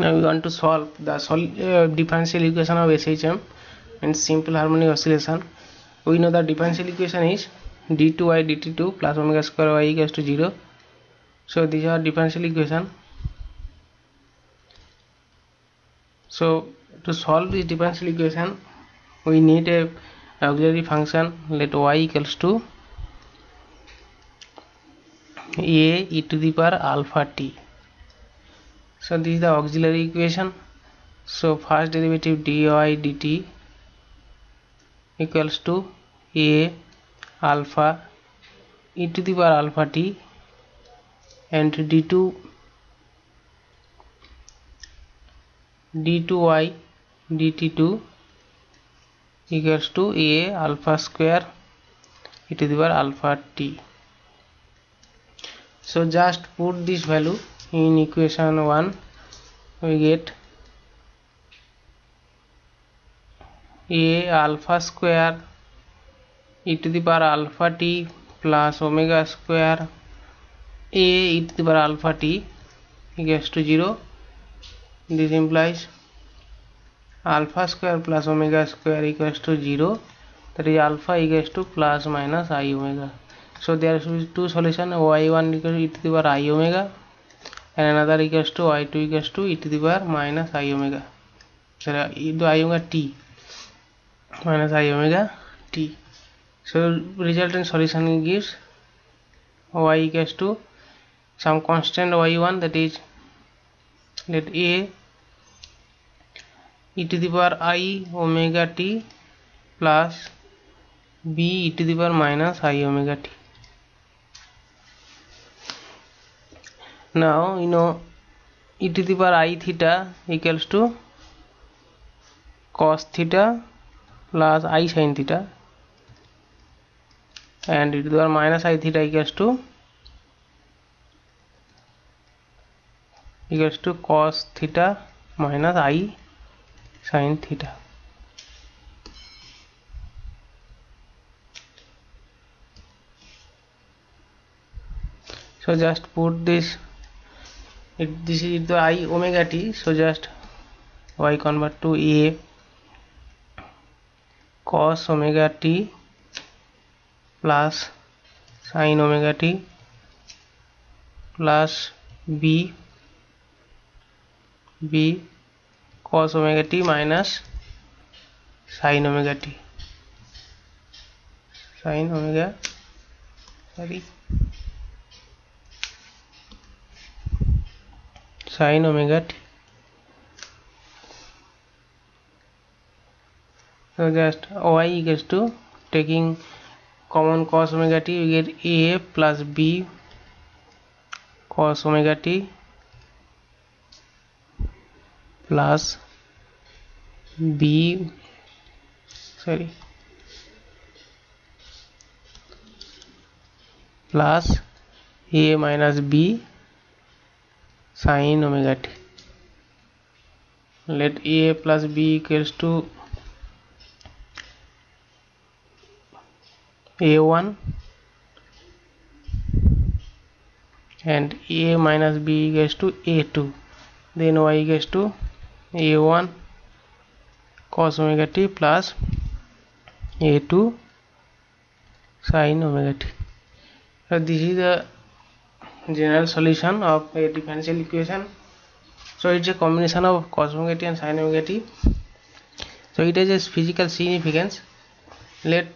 now we want to solve the sol uh, differential equation of SHM and simple harmonic oscillation. We know the differential equation is d2y dt2 plus omega square y equals to 0 so these are differential equation. So to solve this differential equation we need a auxiliary function. Let y equals to a e to the power alpha t so this is the auxiliary equation. So first derivative dy dt equals to a alpha e to the power alpha t and d2 d2y dt2 equals to a alpha square e to the power alpha t. So just put this value in equation 1 we get a alpha square e to the power alpha t plus omega square a e to the power alpha t equals to 0 this implies alpha square plus omega square equals to 0 that is alpha equals to plus minus i omega so there should be two solution y1 equals to e to the power i omega and another equals to y2 equals to e to the power minus i omega sorry e to i omega t minus i omega t so resultant solution gives y equals to some constant y1 that is let a e to the power i omega t plus b e to the power minus i omega t now you know e to the power i theta equals to cos theta plus i sin theta. And e to the power minus i theta equals to equals to cos theta minus i sin theta. So just put this it, this is the i omega t so just y convert to a cos omega t plus sin omega t plus b b cos omega t minus sin omega t sin omega sorry sine omega T तो just OI equals to taking common cos omega T you get A plus B cos omega T plus B sorry plus A minus B sin omega t. Let a plus b equals to a1 and a minus b equals to a2 then y equals to a1 cos omega t plus a2 sin omega t. So this is the general solution of a differential equation. So it's a combination of cos omega and sin omega t so it has a physical significance. Let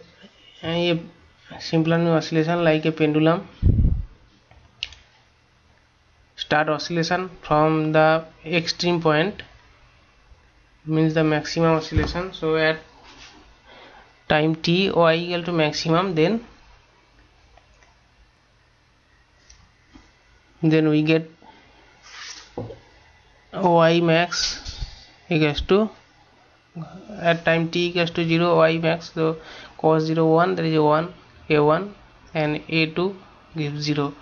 uh, a simple oscillation like a pendulum start oscillation from the extreme point means the maximum oscillation. So at time t y equal to maximum then then we get y max equals to at time t equals to 0 y max so cos 0 1 there is a 1 a1 and a2 gives 0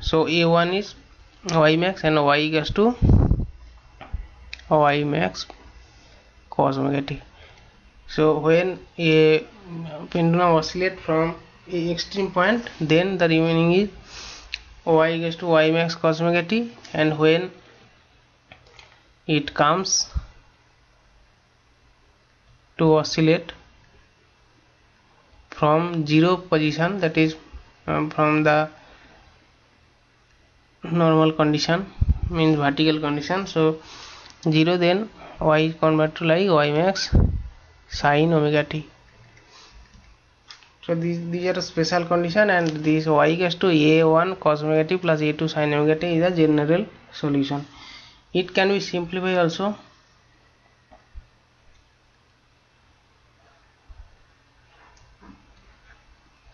so a1 is y max and y equals to y max cos omega t. So when a pendulum oscillate from a extreme point then the remaining is y equals to y max cos omega t and when it comes to oscillate from zero position that is um, from the normal condition means vertical condition so 0 then y convert to like y max sine omega t so these, these are special condition and this y equals to a1 cos omega t plus a2 sin omega t is a general solution. It can be simplified also.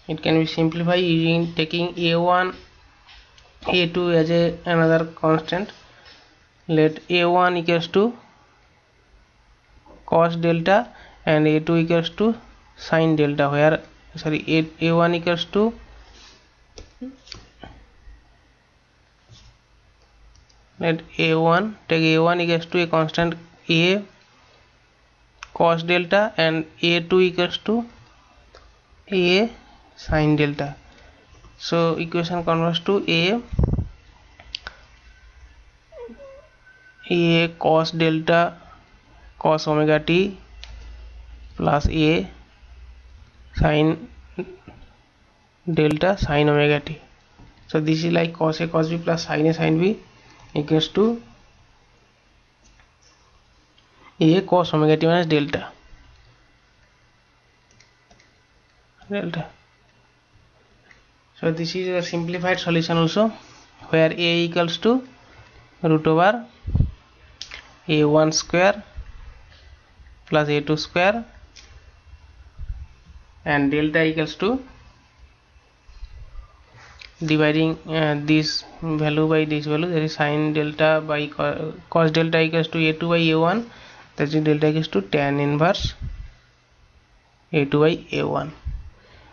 It can be simplified using taking a1 a2 as a another constant. Let a1 equals to cos delta and a2 equals to sin delta where sorry a, a1 equals to let a1 take a1 equals to a constant a cos delta and a2 equals to a sin delta so equation converts to a a cos delta cos omega t plus a sin delta sin omega t. So this is like cos a cos b plus sin a sin b equals to a cos omega t minus delta. Delta. So this is a simplified solution also where a equals to root over a1 square plus a2 square and delta equals to dividing uh, this value by this value that is sine delta by cos delta equals to a2 by a1 that is delta equals to tan inverse a2 by a1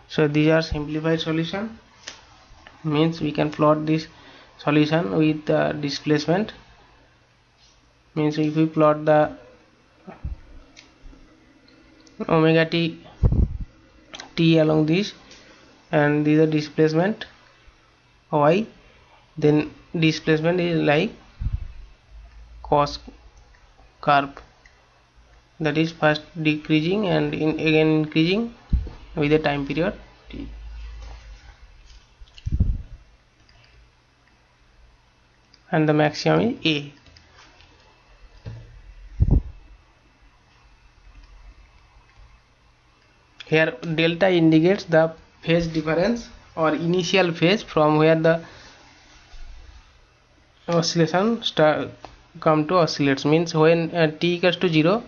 so these are simplified solution. Means we can plot this solution with the displacement. Means if we plot the omega t t along this and this is displacement y then displacement is like cos curve that is first decreasing and in again increasing with the time period t. And the maximum is a here delta indicates the phase difference or initial phase from where the oscillation start come to oscillates means when uh, t equals to 0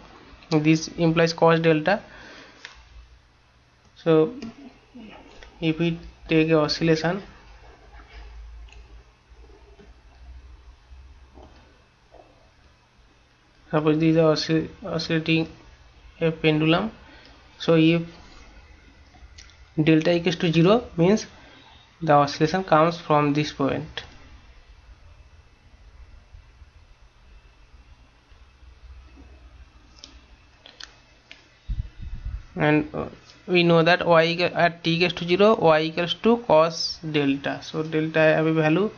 this implies cos delta. So if we take a oscillation suppose this is oscill oscillating a pendulum. So if delta equals to 0 means the oscillation comes from this point. And uh, we know that y at t equals to 0 y equals to cos delta. So delta have a value